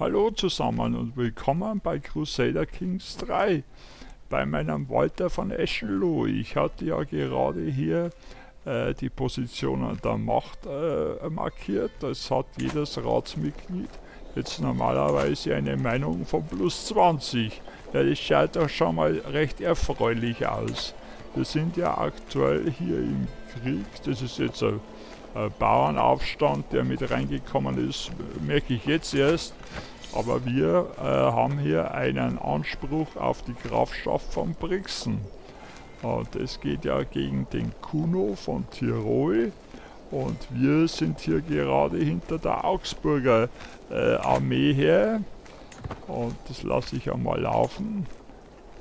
Hallo zusammen und willkommen bei Crusader Kings 3 bei meinem Walter von Eschenloh. Ich hatte ja gerade hier äh, die Positionen der Macht äh, markiert. Das hat jedes Ratsmitglied jetzt normalerweise eine Meinung von plus 20. Ja, das schaut doch schon mal recht erfreulich aus. Wir sind ja aktuell hier im Krieg. Das ist jetzt ein Bauernaufstand, der mit reingekommen ist, merke ich jetzt erst. Aber wir äh, haben hier einen Anspruch auf die Grafschaft von Brixen. Und es geht ja gegen den Kuno von Tirol. Und wir sind hier gerade hinter der Augsburger äh, Armee her. Und das lasse ich einmal laufen.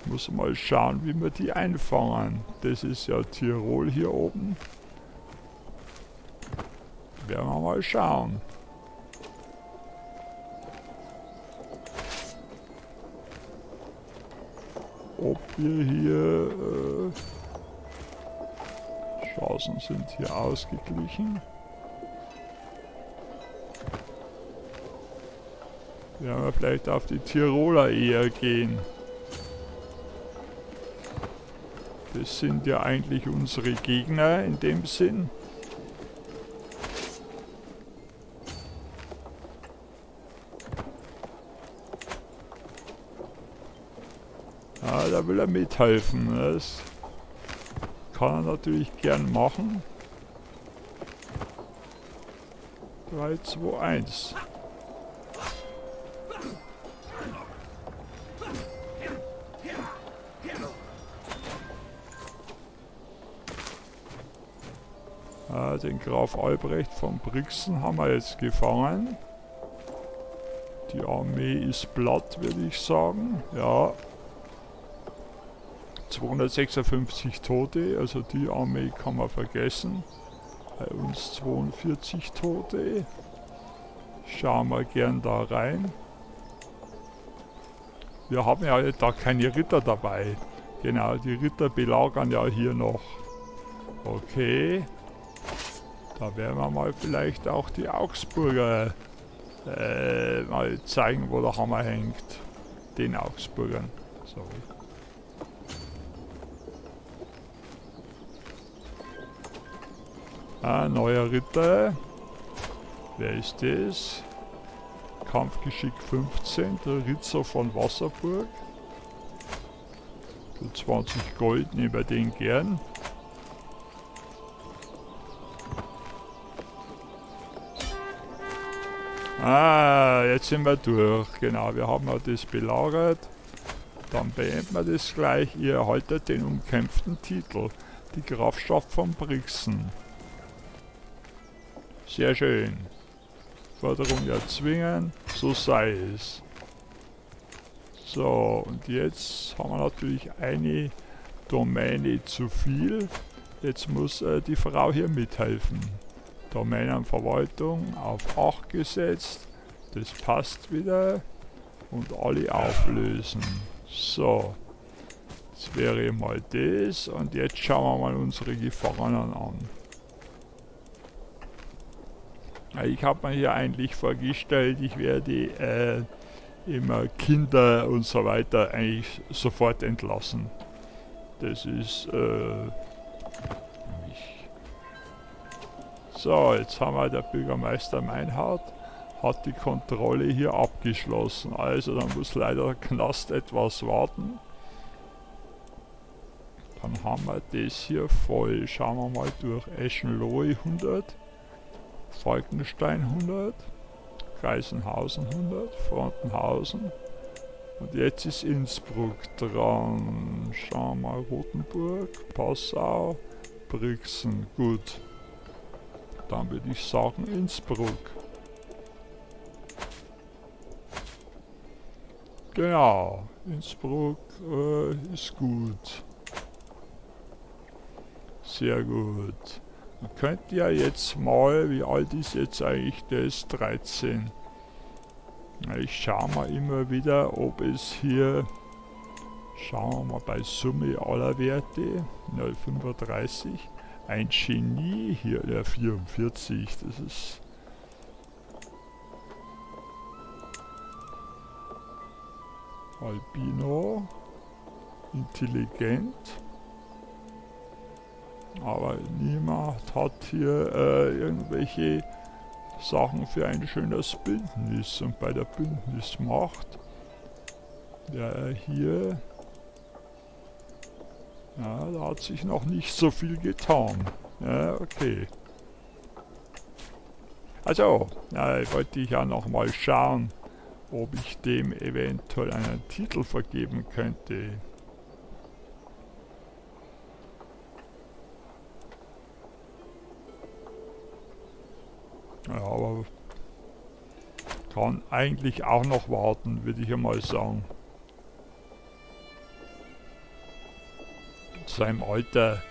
Muss mal schauen, wie wir die einfangen. Das ist ja Tirol hier oben. Werden wir mal schauen. Ob wir hier... Äh, Chancen sind hier ausgeglichen. Werden wir vielleicht auf die Tiroler eher gehen. Das sind ja eigentlich unsere Gegner in dem Sinn. Ja, da will er mithelfen. Das kann er natürlich gern machen. 3, 2, 1. Äh, den Graf Albrecht von Brixen haben wir jetzt gefangen. Die Armee ist platt, würde ich sagen. Ja, 256 Tote, also die Armee kann man vergessen. Bei uns 42 Tote. Schauen wir gern da rein. Wir haben ja da keine Ritter dabei. Genau, die Ritter belagern ja hier noch. Okay. Da werden wir mal vielleicht auch die Augsburger äh, mal zeigen, wo der Hammer hängt. Den Augsburgern. Sorry. Ah, neuer Ritter. Wer ist das? Kampfgeschick 15, der Ritzer von Wasserburg. Für 20 Gold nehmen wir den gern. Ah, jetzt sind wir durch. Genau, wir haben ja das belagert. Dann beenden wir das gleich. Ihr erhaltet den umkämpften Titel. Die Grafschaft von Brixen. Sehr schön. Forderung erzwingen, so sei es. So, und jetzt haben wir natürlich eine Domäne zu viel. Jetzt muss äh, die Frau hier mithelfen. Domänenverwaltung auf 8 gesetzt. Das passt wieder. Und alle auflösen. So. Das wäre mal das. Und jetzt schauen wir mal unsere Gefangenen an. Ich habe mir hier eigentlich vorgestellt, ich werde äh, immer Kinder und so weiter eigentlich sofort entlassen. Das ist äh, So, jetzt haben wir der Bürgermeister Meinhardt hat die Kontrolle hier abgeschlossen. Also dann muss leider der Knast etwas warten. Dann haben wir das hier voll. Schauen wir mal durch. Eschenlohe 100. Falkenstein 100, Geisenhausen 100, Frontenhausen. Und jetzt ist Innsbruck dran. Schauen wir mal, Rotenburg, Passau, Brixen. Gut. Dann würde ich sagen Innsbruck. Genau, Innsbruck äh, ist gut. Sehr gut. Man könnte ja jetzt mal, wie alt ist jetzt eigentlich das? 13. Ich schaue mal immer wieder, ob es hier, schauen wir mal bei Summe aller Werte, 0,35, ein Genie, hier der 44, das ist Albino. Intelligent. Aber niemand hat hier äh, irgendwelche Sachen für ein schönes Bündnis. Und bei der Bündnismacht wäre hier... Ja, da hat sich noch nicht so viel getan. Ja, okay. Also, ja, wollte ich ja noch mal schauen, ob ich dem eventuell einen Titel vergeben könnte. Ja, aber kann eigentlich auch noch warten, würde ich einmal sagen. Zu seinem Alter.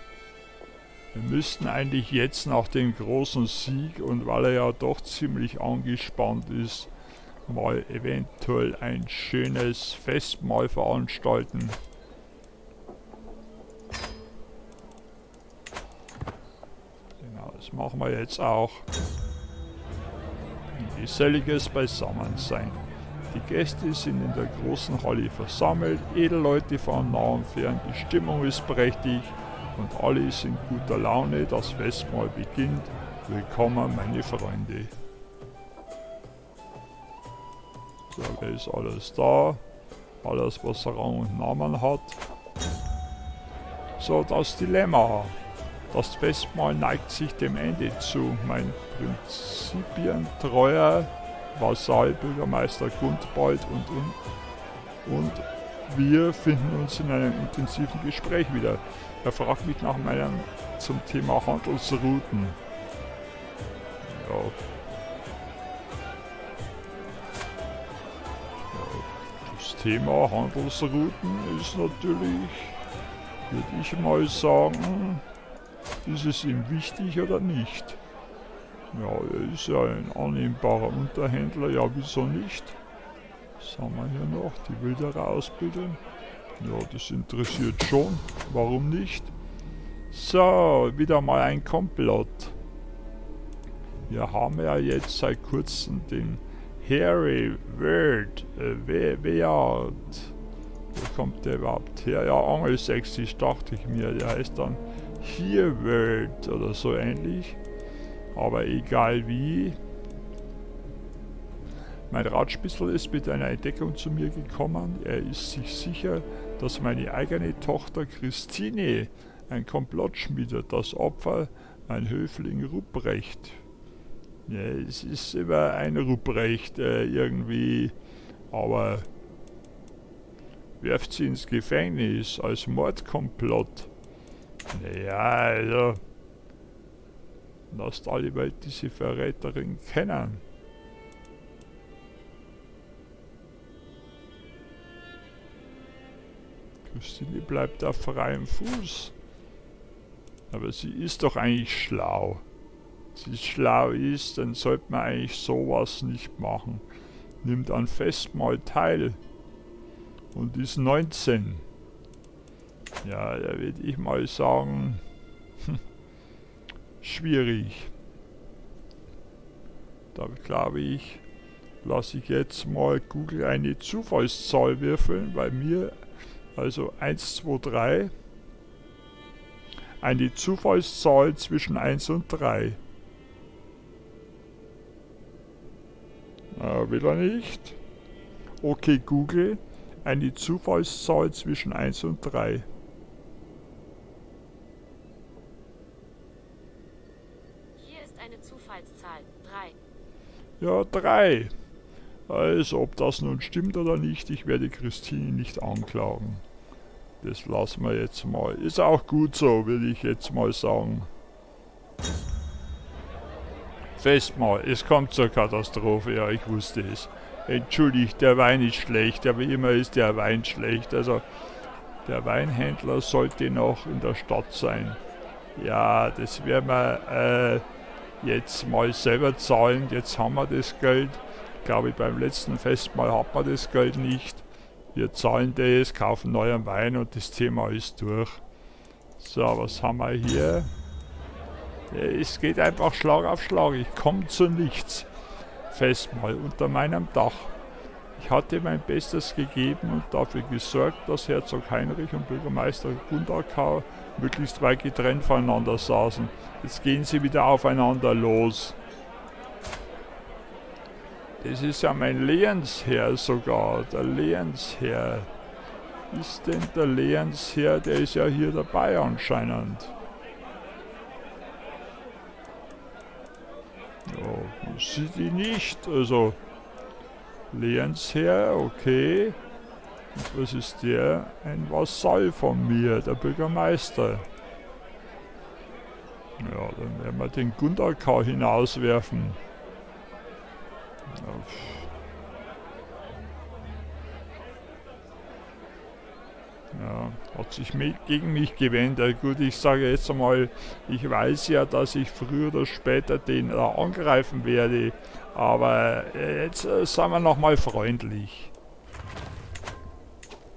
Wir müssten eigentlich jetzt nach dem großen Sieg und weil er ja doch ziemlich angespannt ist, mal eventuell ein schönes Festmahl veranstalten. Genau, das machen wir jetzt auch geselliges Beisammensein. Die Gäste sind in der großen Halle versammelt, Edelleute von nah und fern, die Stimmung ist prächtig und alle sind guter Laune, das Festmahl beginnt. Willkommen, meine Freunde. So, wer ist alles da? Alles, was Rang und Namen hat. So, das Dilemma. Das Festmahl neigt sich dem Ende zu. Mein prinzipientreuer Vasall Bürgermeister Gundbald und, und, und wir finden uns in einem intensiven Gespräch wieder. Er fragt mich nach meinem zum Thema Handelsrouten. Ja. Das Thema Handelsrouten ist natürlich, würde ich mal sagen, ist es ihm wichtig oder nicht? Ja, er ist ja ein annehmbarer Unterhändler, ja wieso nicht? Was haben wir hier noch? Die wildere Ausbildung. Ja, das interessiert schon. Warum nicht? So, wieder mal ein Komplott. Wir haben ja jetzt seit kurzem den Harry Word, äh, Wert. Wo kommt der überhaupt her? Ja, angelsächsisch dachte ich mir. Der heißt dann Word oder so ähnlich. Aber egal wie. Mein Ratspitzel ist mit einer Entdeckung zu mir gekommen. Er ist sich sicher, dass meine eigene Tochter Christine ein Komplott schmiedet. Das Opfer, mein Höfling Rupprecht. Ja, es ist immer ein Rupprecht äh, irgendwie, aber werft sie ins Gefängnis als Mordkomplott. Naja, also lasst alle Welt diese Verräterin kennen. Christine bleibt auf freiem Fuß. Aber sie ist doch eigentlich schlau. Wenn sie schlau ist, dann sollte man eigentlich sowas nicht machen. Nimmt an Festmahl teil und ist 19. Ja, da würde ich mal sagen, hm, schwierig. Da glaube ich, lasse ich jetzt mal Google eine Zufallszahl würfeln, bei mir also 1, 2, 3, eine Zufallszahl zwischen 1 und 3. Äh, will er nicht? Okay, Google, eine Zufallszahl zwischen 1 und 3. Hier ist eine Zufallszahl, 3. Ja, 3. Also, ob das nun stimmt oder nicht, ich werde Christine nicht anklagen. Das lassen wir jetzt mal. Ist auch gut so, würde ich jetzt mal sagen. Festmahl, es kommt zur Katastrophe, ja, ich wusste es. Entschuldigt, der Wein ist schlecht, aber immer ist der Wein schlecht. Also, der Weinhändler sollte noch in der Stadt sein. Ja, das werden wir äh, jetzt mal selber zahlen. Jetzt haben wir das Geld. Glaube ich, beim letzten Festmahl hat man das Geld nicht. Wir zahlen das, kaufen neuen Wein und das Thema ist durch. So, was haben wir hier? Es geht einfach Schlag auf Schlag. Ich komme zu nichts. Festmahl unter meinem Dach. Ich hatte mein Bestes gegeben und dafür gesorgt, dass Herzog Heinrich und Bürgermeister Gundakau möglichst weit getrennt voneinander saßen. Jetzt gehen sie wieder aufeinander los. Das ist ja mein Lehensherr sogar, der Lehensherr. Ist denn der Lehensherr, der ist ja hier dabei anscheinend. Ja, sieht die nicht, also Lehensherr, okay. Und was ist der? Ein Vasall von mir, der Bürgermeister. Ja, dann werden wir den Gundakau hinauswerfen. Ja, hat sich gegen mich gewendet. Gut, ich sage jetzt einmal, ich weiß ja, dass ich früher oder später den angreifen werde. Aber jetzt äh, sind wir nochmal freundlich.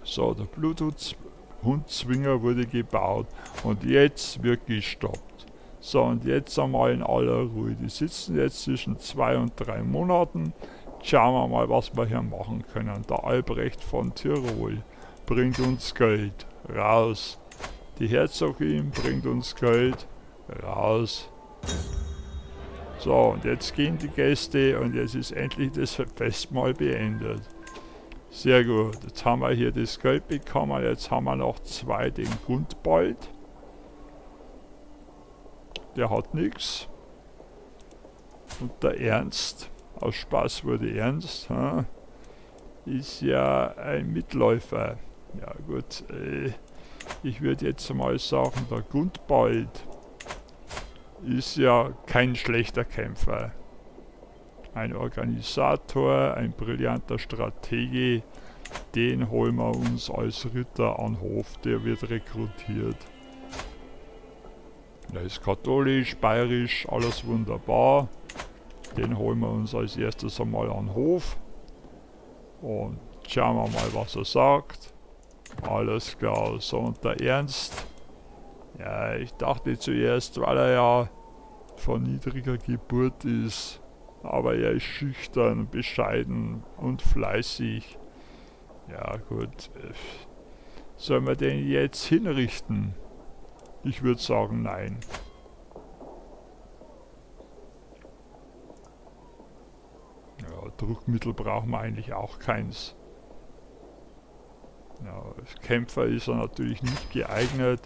So, der Bluetooth-Hundzwinger wurde gebaut. Und jetzt wird gestoppt. So, und jetzt einmal in aller Ruhe. Die sitzen jetzt zwischen zwei und drei Monaten. Schauen wir mal, was wir hier machen können. Der Albrecht von Tirol bringt uns Geld. Raus. Die Herzogin bringt uns Geld. Raus. So, und jetzt gehen die Gäste und jetzt ist endlich das Festmahl beendet. Sehr gut. Jetzt haben wir hier das Geld bekommen. Jetzt haben wir noch zwei den Gundbald der hat nichts. Und der Ernst, aus Spaß wurde Ernst, ha, ist ja ein Mitläufer. Ja gut, äh, ich würde jetzt mal sagen, der Gundbald ist ja kein schlechter Kämpfer. Ein Organisator, ein brillanter Stratege, den holen wir uns als Ritter an Hof, der wird rekrutiert. Er ist katholisch, bayerisch, alles wunderbar. Den holen wir uns als erstes einmal an Hof. Und schauen wir mal, was er sagt. Alles klar. So, und der Ernst. Ja, ich dachte zuerst, weil er ja von niedriger Geburt ist. Aber er ist schüchtern, bescheiden und fleißig. Ja, gut. Sollen wir den jetzt hinrichten? Ich würde sagen, nein. Ja, Druckmittel brauchen wir eigentlich auch keins. Ja, als Kämpfer ist er natürlich nicht geeignet.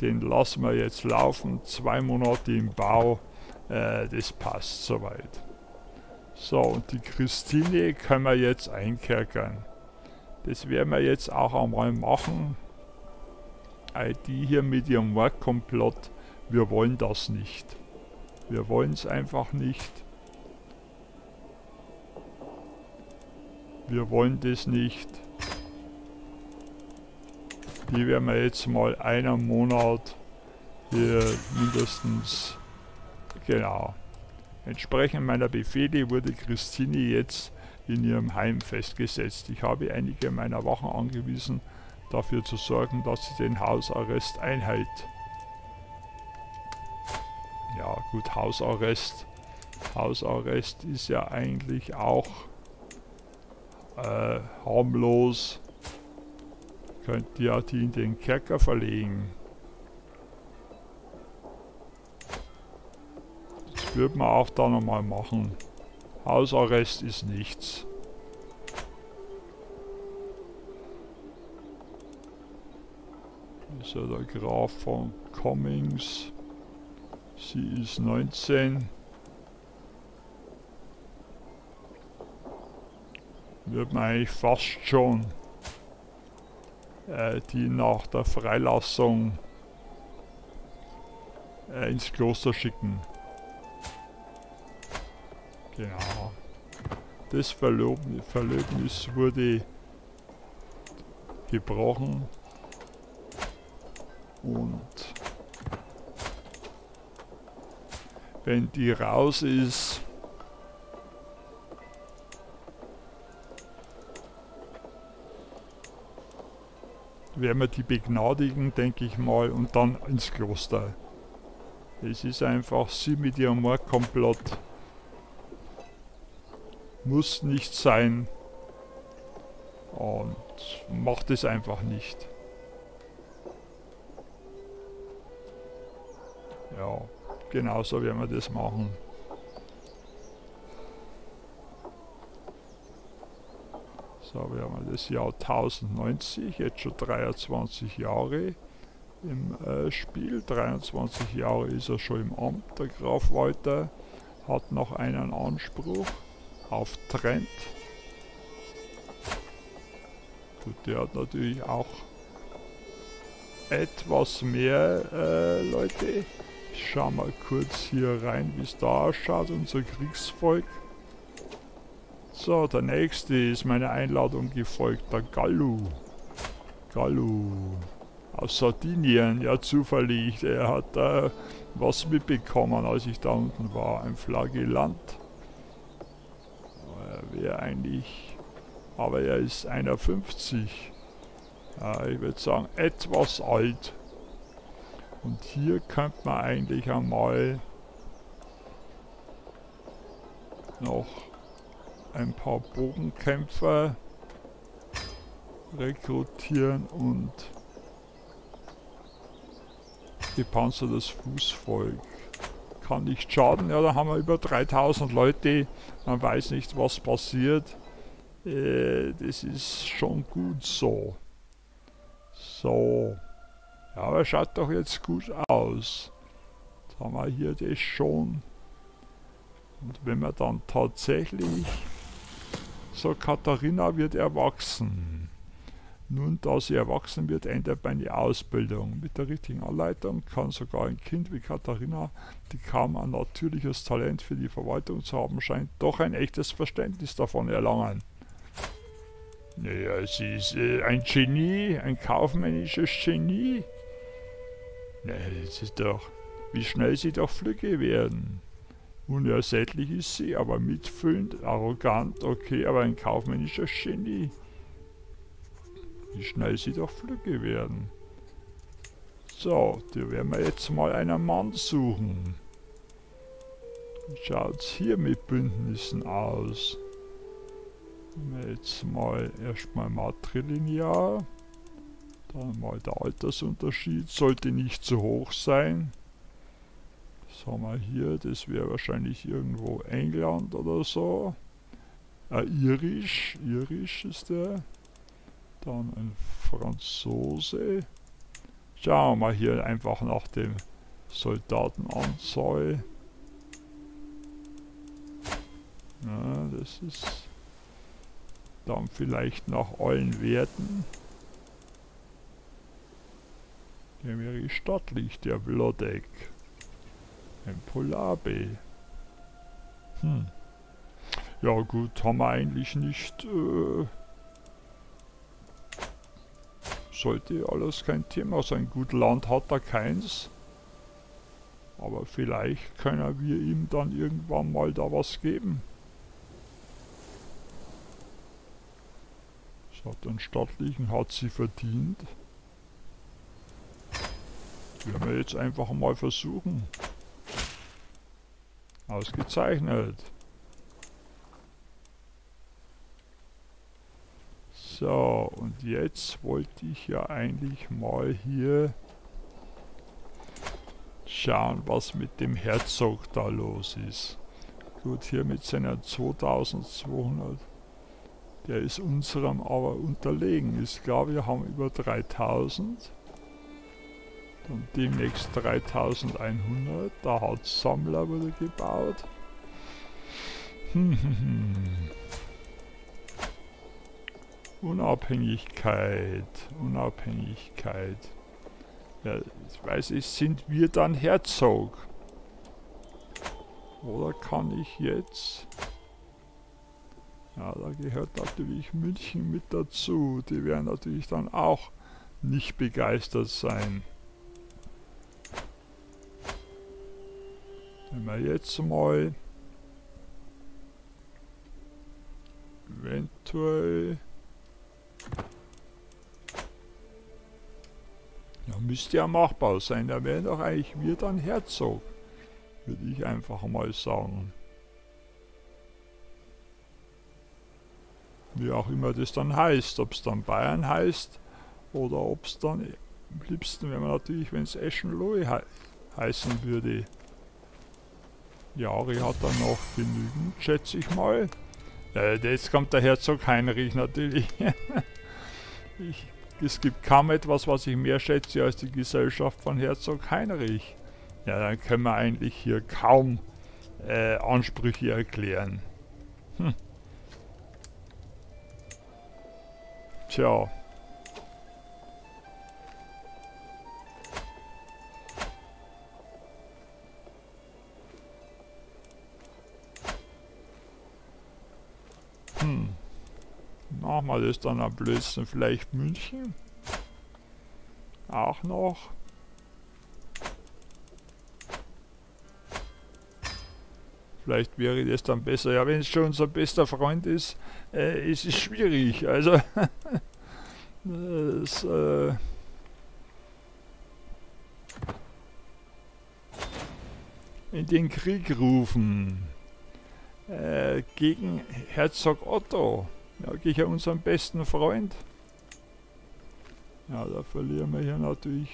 Den lassen wir jetzt laufen. Zwei Monate im Bau. Äh, das passt soweit. So, und die Christine können wir jetzt einkerkern. Das werden wir jetzt auch einmal machen. ID hier mit ihrem Wortkomplott, wir wollen das nicht. Wir wollen es einfach nicht. Wir wollen das nicht. Die werden wir jetzt mal einen Monat hier mindestens, genau. Entsprechend meiner Befehle wurde Christine jetzt in ihrem Heim festgesetzt. Ich habe einige meiner Wachen angewiesen, dafür zu sorgen, dass sie den Hausarrest einhält. Ja gut, Hausarrest. Hausarrest ist ja eigentlich auch äh, harmlos. Könnt ihr die in den Kerker verlegen. Das würde man auch da nochmal machen. Hausarrest ist nichts. ist ja der Graf von Cummings. Sie ist 19. Wird man eigentlich fast schon die nach der Freilassung äh, ins Kloster schicken. Genau. Das Verlöbnis wurde gebrochen. Und wenn die raus ist, werden wir die begnadigen, denke ich mal, und dann ins Kloster. Es ist einfach sie mit ihrem Mordkomplott. Muss nicht sein. Und macht es einfach nicht. Ja, genauso werden wir das machen. So, wir haben das Jahr 1090, jetzt schon 23 Jahre im äh, Spiel. 23 Jahre ist er schon im Amt. Der Graf Walter hat noch einen Anspruch auf Trent. Gut, der hat natürlich auch etwas mehr äh, Leute. Ich schau mal kurz hier rein, wie es da ausschaut, unser Kriegsvolk. So, der nächste ist meine Einladung gefolgt, der Gallu. Gallu. Aus Sardinien, ja zufällig. Er hat äh, was mitbekommen, als ich da unten war. Ein Flagellant. Er wäre eigentlich... Aber er ist 51. Ja, ich würde sagen, etwas alt. Und hier könnte man eigentlich einmal noch ein paar Bogenkämpfer rekrutieren und gepanzertes Fußvolk. Kann nicht schaden, ja, da haben wir über 3000 Leute, man weiß nicht, was passiert. Äh, das ist schon gut so. So. Ja, aber schaut doch jetzt gut aus. Jetzt haben wir hier das schon. Und wenn wir dann tatsächlich so, Katharina wird erwachsen. Nun, da sie erwachsen wird, ändert meine Ausbildung. Mit der richtigen Anleitung kann sogar ein Kind wie Katharina, die kaum ein natürliches Talent für die Verwaltung zu haben scheint, doch ein echtes Verständnis davon erlangen. Naja, sie ist äh, ein Genie, ein kaufmännisches Genie. Naja, das ist doch, wie schnell sie doch Flügge werden. Unersättlich ist sie, aber mitfühlend, arrogant, okay, aber ein kaufmännischer Genie. Wie schnell sie doch Flügge werden. So, da werden wir jetzt mal einen Mann suchen. Schaut's hier mit Bündnissen aus? Jetzt mal erstmal matrilinear. Dann mal der Altersunterschied, sollte nicht zu hoch sein. Was haben wir hier? Das wäre wahrscheinlich irgendwo England oder so. Äh, Irisch, Irisch ist der. Dann ein Franzose. Schauen wir mal hier einfach nach dem Soldatenanzahl. Ja, das ist dann vielleicht nach allen Werten. Wäre stattlich, der Blodeck. Ein Polarbee. Hm. Ja gut, haben wir eigentlich nicht... Äh, sollte alles kein Thema sein. Gut, Land hat er keins. Aber vielleicht können wir ihm dann irgendwann mal da was geben. So, den stattlichen hat sie verdient. Werden wir jetzt einfach mal versuchen. Ausgezeichnet. So, und jetzt wollte ich ja eigentlich mal hier schauen, was mit dem Herzog da los ist. Gut, hier mit seiner 2200, der ist unserem aber unterlegen. Ich glaube, wir haben über 3000. Dann demnächst 3100. Da hat Sammler wurde gebaut. Unabhängigkeit, Unabhängigkeit. Ja, ich weiß ich, sind wir dann Herzog? Oder kann ich jetzt... Ja, da gehört natürlich München mit dazu. Die werden natürlich dann auch nicht begeistert sein. Wenn wir jetzt mal eventuell ja, müsste ja machbar sein. Da wäre doch eigentlich wir dann Herzog. Würde ich einfach mal sagen. Wie auch immer das dann heißt, ob es dann Bayern heißt oder ob es dann am liebsten wäre natürlich, wenn es Eschenlohe he heißen würde. Jahre hat er noch genügend, schätze ich mal. Äh, jetzt kommt der Herzog Heinrich natürlich. ich, es gibt kaum etwas, was ich mehr schätze als die Gesellschaft von Herzog Heinrich. Ja, dann können wir eigentlich hier kaum äh, Ansprüche erklären. Hm. Tja. Hm. Machen wir das dann am blödsten vielleicht München? Auch noch? Vielleicht wäre das dann besser. Ja, wenn es schon unser bester Freund ist, äh, ist es schwierig. Also, das, äh, in den Krieg rufen äh, gegen Herzog Otto, ja, gegen unseren besten Freund. Ja, da verlieren wir hier natürlich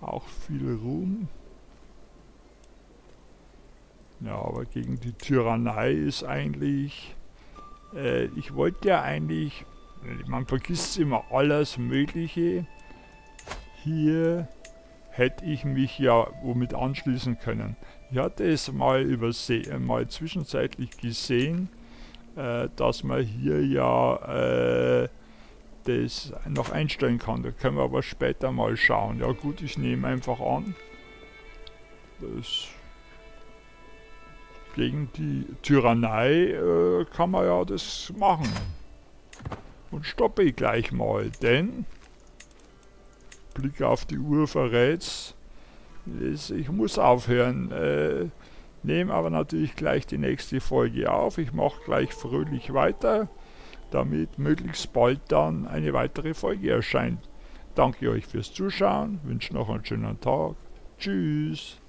auch viel Ruhm. Ja, aber gegen die Tyrannei ist eigentlich, äh, ich wollte ja eigentlich, man vergisst immer alles Mögliche. Hier hätte ich mich ja womit anschließen können. Ich hatte es mal, übersehen, mal zwischenzeitlich gesehen, äh, dass man hier ja äh, das noch einstellen kann. Da können wir aber später mal schauen. Ja gut, ich nehme einfach an. Das gegen die Tyrannei äh, kann man ja das machen. Und stoppe ich gleich mal, denn Blick auf die Uhr verrät ich muss aufhören. Äh, nehme aber natürlich gleich die nächste Folge auf. Ich mache gleich fröhlich weiter, damit möglichst bald dann eine weitere Folge erscheint. Danke euch fürs Zuschauen, wünsche noch einen schönen Tag. Tschüss.